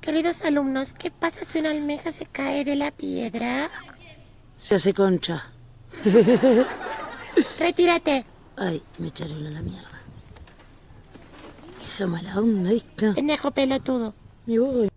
Queridos alumnos, ¿qué pasa si una almeja se cae de la piedra? Se hace concha. Retírate. Ay, me echaron a la mierda. Hija mala onda esta. Pendejo pelotudo. Me voy.